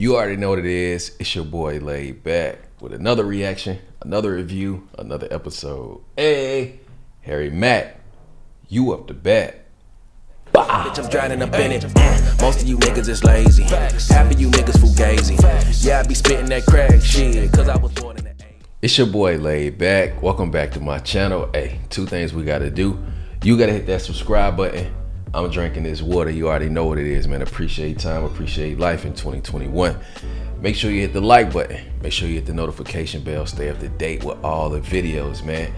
You already know what it is. It's your boy LayedBak with another reaction, another review, another episode. Hey, Harry Mack, you up to bat. Bitch, I'm drowning up in it. Uh, most of you niggas is lazy. Half of you niggas fugazi. Yeah, I be spitting that crack shit, cause I was born in the 80s. It's your boy LayedBak. Welcome back to my channel. Hey, two things we gotta do. You gotta hit that subscribe button. I'm drinking this water. You already know what it is, man. Appreciate time, appreciate life in 2021. Make sure you hit the like button. Make sure you hit the notification bell. Stay up to date with all the videos, man.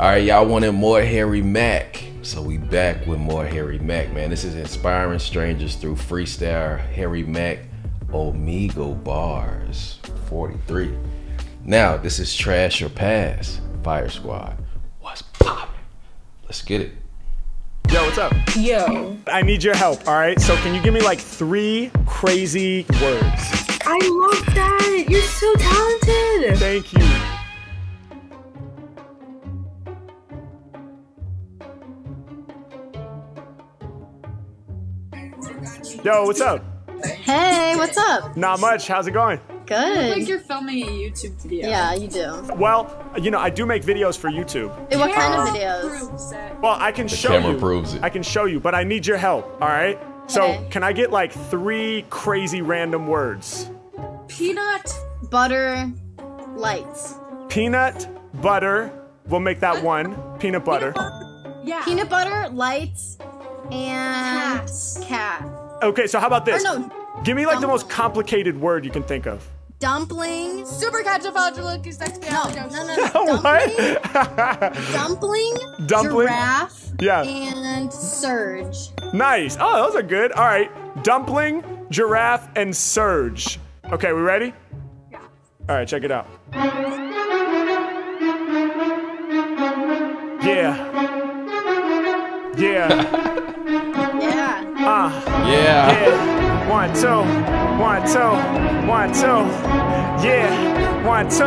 All right, y'all wanted more Harry Mack. So we back with more Harry Mack, man. This is Inspiring Strangers through Freestyle Harry Mack Omegle Bars 43. Now, this is Trash or Pass, Fire Squad. What's poppin'? Let's get it. Yo, what's up? Yo, I need your help, all right? So, can you give me like three crazy words? I love that. You're so talented. Thank you. Yo, what's up? Hey, what's up? Not much. How's it going? Good. like you're filming a YouTube video. yeah, you do. Well, you know, I do make videos for YouTube. Hey, what kind of videos? Proves it. Well, I can show camera you. proves it. I can show you, but I need your help, all right? So, Okay. can I get like three crazy random words? Peanut. Butter lights. Peanut butter. We'll make that one. Peanut butter. Yeah. Peanut butter lights and Cat. cat. Okay, so how about this? Or no, Give me like the most complicated word you can think of. Dumplings. Super califragilistic. No, no, no, no. what? Dumpling. Dumpling? Giraffe. Yeah. And surge. nice. Oh, those are good. All right. Dumpling, giraffe, and surge. Okay, we ready? Yeah. All right, check it out. Yeah. Yeah. Yeah. Ah. Yeah. Yeah. One, two, one, two, one, two. Yeah. One, two,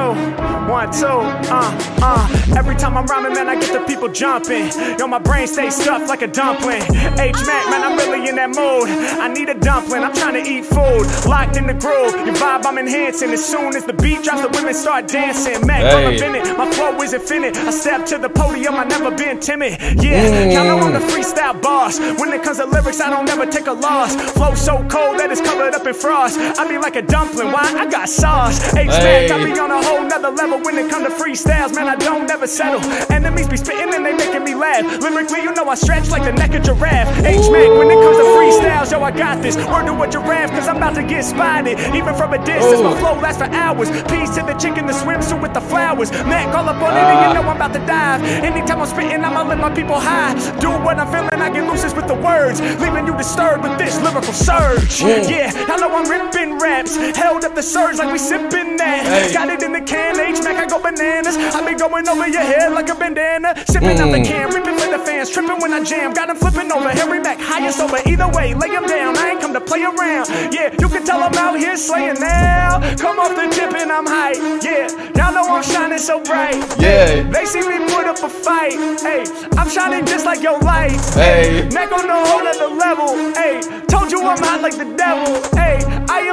one, two. Uh, uh. Every time I'm rhyming, man, I get the people jumping. Yo, my brain stays stuffed like a dumpling. H Mac, man, I'm really in that mood. I need a dumpling. I'm trying to eat food. Locked in the groove. Your vibe, I'm enhancing. As soon as the beat drops, the women start dancing. Mac, Hey. I'm in it. My flow is infinite. I step to the podium, I never been timid. Yeah, y'all know I'm the freestyle boss. When it comes to lyrics, I don't never take a loss. Flow so cold that it's covered up in frost. I be like a dumpling, why? I got sauce. H Hey. Mac, I be on a whole nother level when it come to freestyles. Man, I don't never settle. Enemies be spitting and they making me laugh. Lyrically, you know I stretch like the neck of giraffe. H Mac, when it comes to freestyles, yo, I got this. Word to a giraffe, cause I'm about to get spotted. Even from a distance, my oh. flow lasts for hours. Peace to the chick in the swimsuit with the flowers. Mac, all up on it, and you ah. know I'm about to dive. Anytime I'm spitting, I'ma let my people high. Do what I'm feeling, I get loose with the words. Leaving you disturbed with this lyrical surge. Yeah, I know I'm ripping raps. Held up the surge like we sipping that. Hey. Got it in the can, H Mac, I go bananas. I be going over your head like a bandana. Sipping out the mm. can, ripping for the fans. Tripping when I jam. Got Got 'em flipping over. Harry Mack, highest over. Either way, lay lay 'em down. I ain't come to play around. Yeah, you can tell I'm out here slaying now. Come off the tip and I'm hype. Yeah, y'all know I'm shining so bright. Yeah. They see me put up a fight. Hey, I'm shining just like your light. Hey. Mac on a whole other level. Hey, told you I'm hot like the devil. Hey,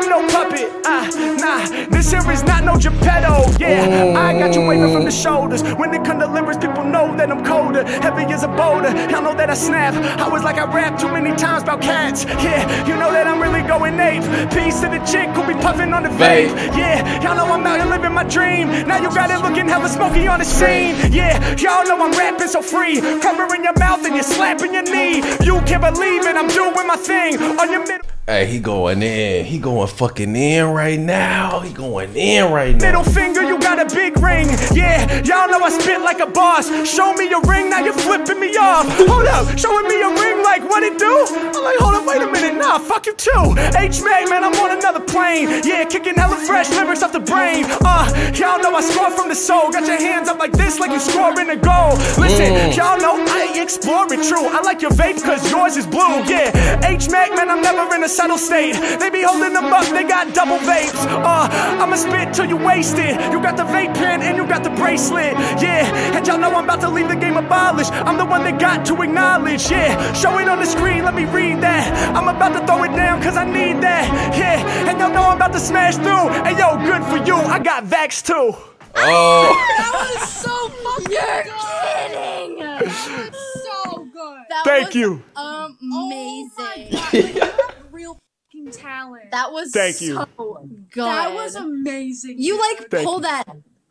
no puppet. Ah, nah, this here is not no Geppetto. Yeah, I got you waving from the shoulders. When it come to lyrics, people know that I'm colder. Heavy as a boulder. Y'all know that I snap. I was like I rap too many times about cats. Yeah, you know that I'm really going ape. Peace to the chick who be puffing on the vape. Yeah, y'all know I'm out here living my dream. Now you got it looking hella smoky on the scene. Yeah, y'all know I'm rapping so free. Covering your mouth and you're slapping your knee. You can't believe it, I'm doing my thing. On your middle. Hey, he going in. He going fucking in right now. He going in right now. Middle finger, you got a big ring. Yeah, y'all know I spit like a boss. Show me your ring, now you're flipping me off. Hold up, showing me a ring like what it do? I'm like, hold up, wait a minute, nah, fuck you too. H Mag, man, I'm on another plane. Yeah, kicking hella fresh lyrics off the brain. Uh, y'all know I score from the soul. Got your hands up like this, like you scoring a goal. Listen, y'all know I explore it true. I like your vape, cause yours is blue. Yeah, H Mag, man, I'm never in a settle state. They be holding them up, they got double vapes. Uh, I'ma spit till you wasted. You got the vape pen and you got the bracelet. Yeah, and y'all know I'm about to leave the game abolished. I'm the one that got to acknowledge. Yeah, show it on the screen, let me read that. I'm about to throw it down cause I need that. Yeah, and y'all know I'm about to to smash through. Hey yo, good for you. I got Vax too. Oh, That was so fucking You're good. kidding. That was so good. That Thank was you. Amazing. Oh fucking talent. That was Thank you. so good. That was amazing. You like Thank pulled that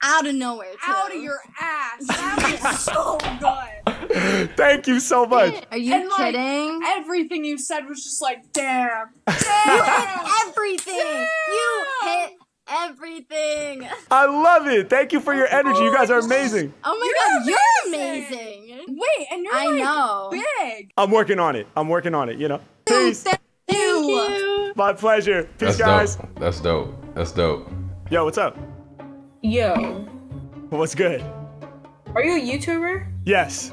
out of nowhere. Too. out of your ass. That was so good. Thank you so much. Are you And, like, kidding? Everything you said was just like, damn. Damn. hit everything. You hit everything. I love it. Thank you for your oh energy. You guys are amazing. Oh my You're god, you're amazing. amazing. Wait, and you're I like know. big. I'm working on it. I'm working on it, you know. Peace. Thank Thank you. You. My pleasure. Peace, that's guys. dope. That's dope. That's dope. Yo, what's up? Yo, What's good? are you a YouTuber? Yes.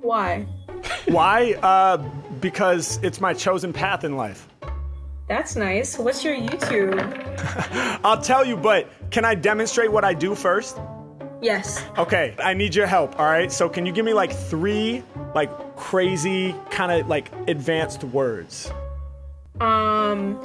Why? Why? Uh, because it's my chosen path in life. That's nice. What's your YouTube? I'll tell you, but can I demonstrate what I do first? Yes. Okay, I need your help, all right? So can you give me like three like crazy kind of like advanced words? Um,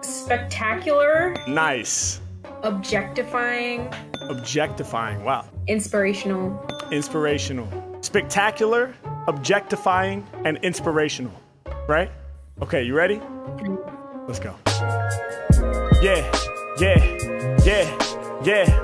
spectacular, Nice. objectifying, Objectifying. Wow. inspirational. Inspirational. Spectacular, objectifying, and inspirational. Right? Okay, you ready? Let's go. Yeah, yeah, yeah, yeah.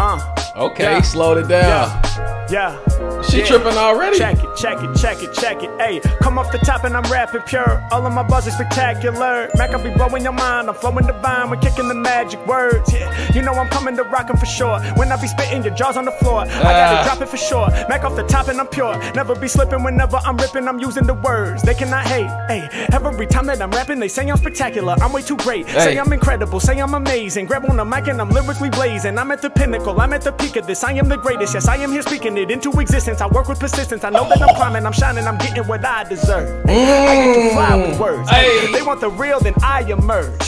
Uh, Okay, Yeah. slowed it down. yeah, yeah. She yeah. tripping already. Check it, check it, check it, check it. Hey, come off the top and I'm rapping pure. All of my buzz is spectacular. Mac, I'll be blowing your mind. I'm flowing divine. We're kicking the magic words. Yeah, you know I'm coming to rockin' for sure. When I be spitting, your jaws on the floor. I gotta Ah. drop it for sure. Mac off the top and I'm pure. Never be slipping whenever I'm ripping. I'm using the words. They cannot hate. Hey, every time that I'm rapping, they say I'm spectacular. I'm way too great. Say I'm incredible. Say I'm amazing. Grab on the mic and I'm lyrically blazing. I'm at the pinnacle. I'm at the peak of this. I am the greatest. Yes, I am here speaking it into existence. I work with persistence. I know that I'm climbing. I'm shining. I'm getting what I deserve. I get to fly with words. Hey. They want the real, then I emerge.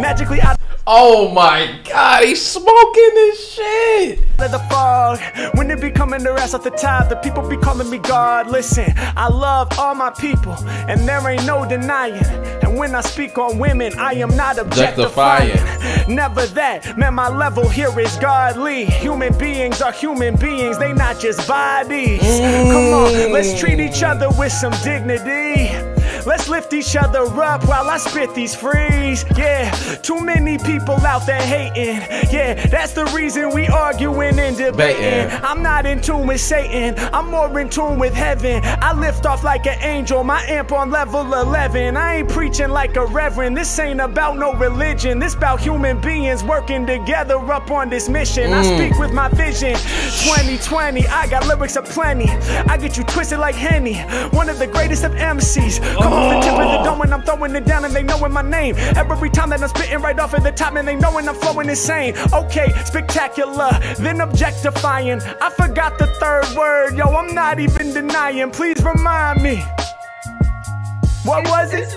Magically out Oh my god, he's smoking this shit. the fog. When they be coming their ass off the top, the people be calling me God. Listen, I love all my people, and there ain't no denying. And when I speak on women, I am not objectifying. Objectifying. Never that. Man, my level here is godly. Human beings are human beings, they not just bodies. Come on, let's treat each other with some dignity. Let's lift each other up while I spit these frees. Yeah, too many people out there hating. Yeah, that's the reason we arguing and debating. I'm not in tune with Satan, I'm more in tune with heaven. I lift off like an angel, my amp on level 11. I ain't preaching like a reverend. This ain't about no religion. This about human beings working together up on this mission. I mm. speak with my vision. 2020, I got lyrics aplenty. I get you twisted like Henny, one of the greatest of MCs. Come off the tip of the dome when I'm throwing it down and they knowing my name. Every time that I'm spitting right off of the top and they knowing I'm flowing insane. Okay, spectacular, then objectifying. I forgot the third word, yo, I'm not even denying. Please remind me. What was it?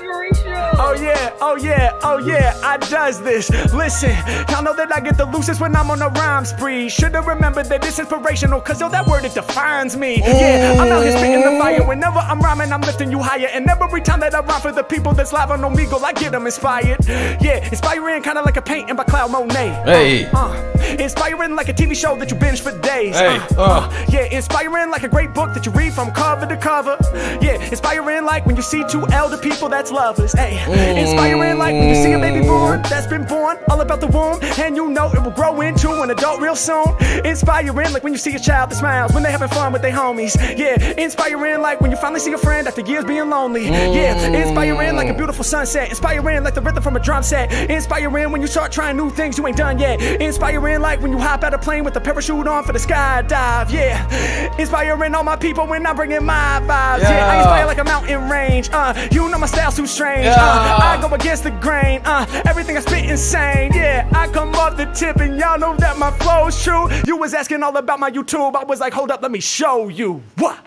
Oh yeah, oh yeah, oh yeah, I does this. Listen, y'all know that I get the loosest when I'm on a rhyme spree. Should've remembered that it's inspirational, cause yo, that word it defines me. Yeah, I'm out here spitting the fire. Whenever I'm rhyming, I'm lifting you higher. And every time that I rhyme for the people that's live on Omegle, I get them inspired. Yeah, inspiring kinda like a painting by Claude Monet. Hey. Uh, uh, inspiring like a TV show that you binge for days. Hey, uh, uh. yeah, inspiring like a great book that you read from cover to cover. Yeah, inspiring like when you see two elder people that's lovers. Hey, inspiring like when you see a baby born that's been born all about the womb, and you know it will grow into an adult real soon. Inspiring like when you see a child that smiles when they're having fun with their homies. Yeah, inspiring like when you finally see a friend after years being lonely. Yeah, inspiring like a beautiful sunset. Inspiring like the rhythm from a drum set. Inspiring when you start trying new things you ain't done yet. Inspiring like when you hop out a plane with a parachute on for the skydive. Yeah, inspiring all my people when I'm bringing my vibes. Yeah, I inspire like a mountain range. Uh, you know my style's too strange. Uh, I go against the grain. Uh, everything I spit insane. Yeah, I come off the tip and y'all know that my flow's true. You was asking all about my YouTube. I was like, hold up, let me show you. What?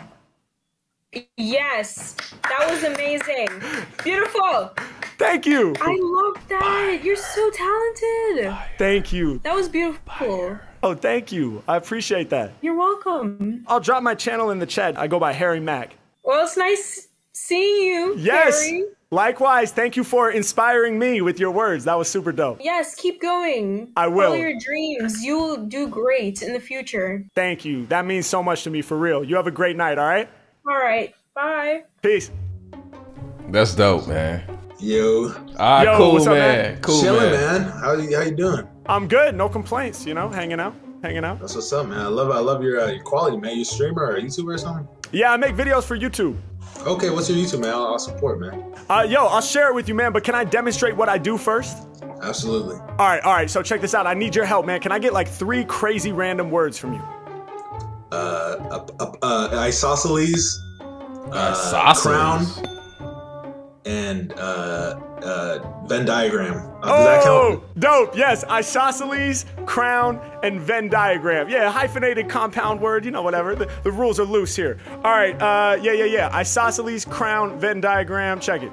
Yes, that was amazing. Beautiful. Thank you. I love that. You're so talented. Thank you. That was beautiful. Oh, thank you. I appreciate that. You're welcome. I'll drop my channel in the chat. I go by Harry Mack. Well, it's nice seeing you. Yes. Harry. Likewise, thank you for inspiring me with your words. That was super dope. Yes, keep going. I will. Follow your dreams. You'll do great in the future. Thank you. That means so much to me for real. You have a great night, all right? All right. Bye. Peace. That's dope, man. Yo, All right, Yo, cool, what's up, man. man? Cool, chilling, man. man. How you how you doing? I'm good. No complaints, you know, hanging out, hanging out. That's what's up, man. I love I love your uh, your quality, man. You streamer or YouTuber or something? Yeah, I make videos for YouTube. Okay, what's your YouTube, man? I'll, I'll support, man. Uh, yo, I'll share it with you, man, but can I demonstrate what I do first? Absolutely. All right, all right, so check this out. I need your help, man. Can I get like three crazy random words from you? Uh, uh, uh, uh isosceles, uh, Isosceles. crown, and uh, uh, Venn diagram. Uh, does that Oh, count? dope. Yes, isosceles, crown, and Venn diagram. Yeah, hyphenated compound word, you know, whatever. The, the rules are loose here. All right, uh, yeah, yeah, yeah. Isosceles, crown, Venn diagram. Check it.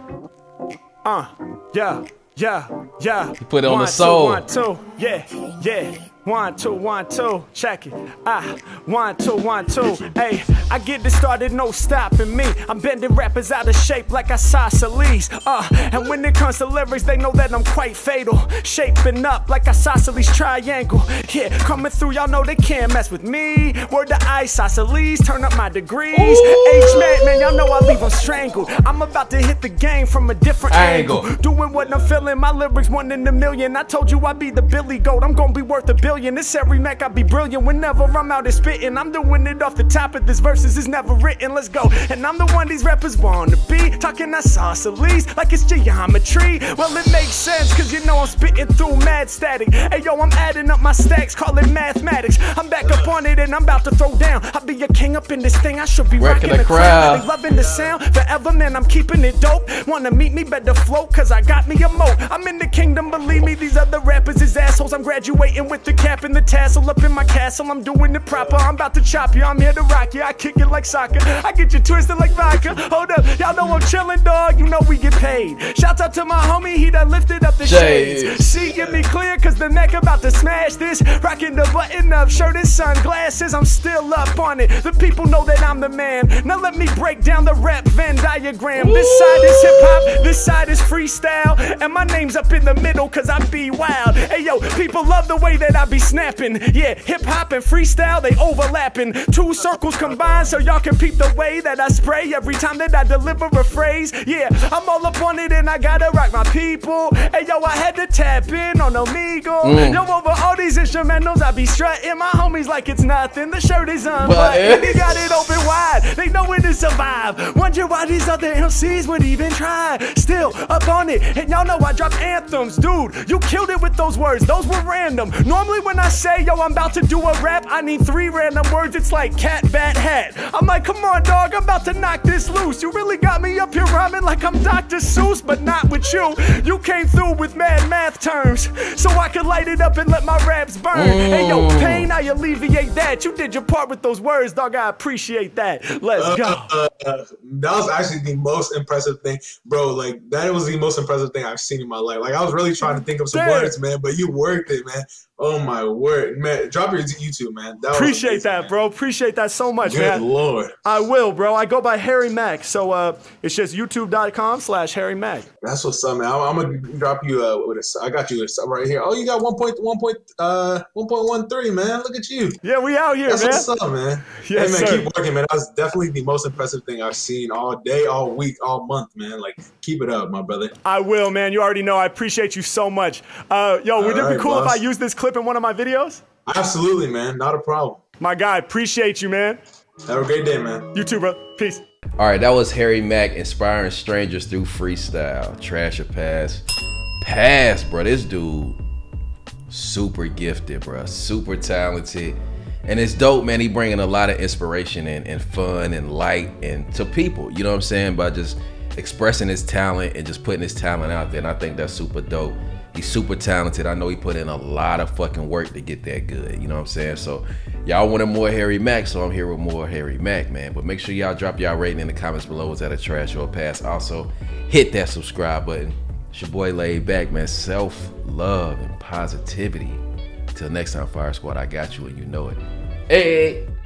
Uh, yeah, yeah, yeah. You put it on the one, soul. Two, one, two, yeah, yeah. One, two, one, two, check it. Ah, one, two, one, two. Hey, I get this started, no stopping me. I'm bending rappers out of shape like isosceles. Uh, and when it comes to lyrics, they know that I'm quite fatal. Shaping up like isosceles triangle. Yeah, coming through, y'all know they can't mess with me. Word to isosceles, turn up my degrees. H-Man, man, y'all know I leave them strangled. I'm about to hit the game from a different Angle. angle. Doing what I'm feeling, my lyrics one in a million. I told you I'd be the Billy Goat, I'm gonna be worth a billion. This Harry Mack, I be brilliant whenever I'm out and spitting. I'm doing it off the top of this verses is never written. Let's go. And I'm the one these rappers wanna be. Talking isosceles like it's geometry. Well, it makes sense, cause you know I'm spitting through mad static. Hey yo, I'm adding up my stacks, call it mathematics. I'm back up on it and I'm about to throw down. I'll be a king up in this thing, I should be Wrecking rocking the crowd. crowd. Loving the sound forever, man. I'm keeping it dope. Wanna meet me, better float, cause I got me a moat. I'm in the kingdom, believe me, these other rappers is assholes. I'm graduating with the cap and the tassel up in my castle. I'm doing it proper. I'm about to chop you. I'm here to rock you. I kick it like soccer. I get you twisted like vodka. Hold up, y'all know I'm chilling, dog. You know we get paid. Shouts out to my homie, he done lifted up the Shades. shades. See, get me clear, cause the neck about to smash this. Rocking the button up shirt and sunglasses. I'm still up on it. The people know that I'm the man. Now let me break down the rap Venn diagram. This side is hip hop, this side is freestyle. And my name's up in the middle, cause I be wild. Hey yo, people love the way that I be snapping. Yeah, hip hop and freestyle, they overlapping. Two circles combined, so y'all can peep the way that I spray every time that I deliver a phrase. Yeah, I'm all up on it and I gotta rock my people. Hey yo, I had to tap in on Omegle. Mm. Yo, over all these instrumentals, I be strutting my homies like it's nothing. The shirt is on, unbuttoned, he got it open wide. They know it to survive. Wonder why these other MCs would even try. Still up on it, and y'all know I drop anthems, dude. You killed it with those words, those were random. Normally when I say yo, I'm about to do a rap, I need three random words. It's like cat, bat, hat. I'm like, come on, dog, I'm about to knock this loose. You really got me up here rhyming like I'm Dr. Seuss, but not with you. You came through with mad math terms, so I could light it up and let my raps burn. Hey yo, pain, I alleviate that. You did your part with those words, dog. I appreciate that. Let's go. Uh, that was actually the most impressive thing, bro. Like that was the most impressive thing I've seen in my life. Like I was really trying to think of some Damn. words, man, but you worked it, man. Oh my word, man! Drop your YouTube, man. That Appreciate that, man. bro. Appreciate that so much, Good man. lord, I will, bro. I go by Harry Mack. So uh, it's just youtube.com slash Harry Mack. that's what's up, man. I'm, I'm gonna drop you uh, with a. I got you a, right here. Oh, you got one point one point uh one point one three, man. Look at you. Yeah, we out here, That's man. what's up, man. Yes, hey, man, sir. keep working, man. That's definitely the most impressive thing I've seen all day, all week, all month, man. Like, keep it up, my brother. I will, man. You already know. I appreciate you so much. Uh, yo, would it All be right, cool if I boss. use this clip in one of my videos? Absolutely, man. Not a problem. My guy, appreciate you, man. Have a great day, man. You too, bro. Peace. All right, that was Harry Mack inspiring strangers through freestyle. Trash or pass? Pass, bro. This dude, super gifted, bro. Super talented. And it's dope, man. He bringing a lot of inspiration and, and fun and light and to people. You know what I'm saying? By just expressing his talent and just putting his talent out there. And I think that's super dope. He's super talented. I know he put in a lot of fucking work to get that good. You know what I'm saying? So y'all wanted more Harry Mack, so I'm here with more Harry Mack, man. But make sure y'all drop y'all rating in the comments below. Was that a trash or a pass? Also, hit that subscribe button. It's your boy LayedBak, man. Self love and positivity. Till next time, Fire Squad, I got you and you know it. Hey.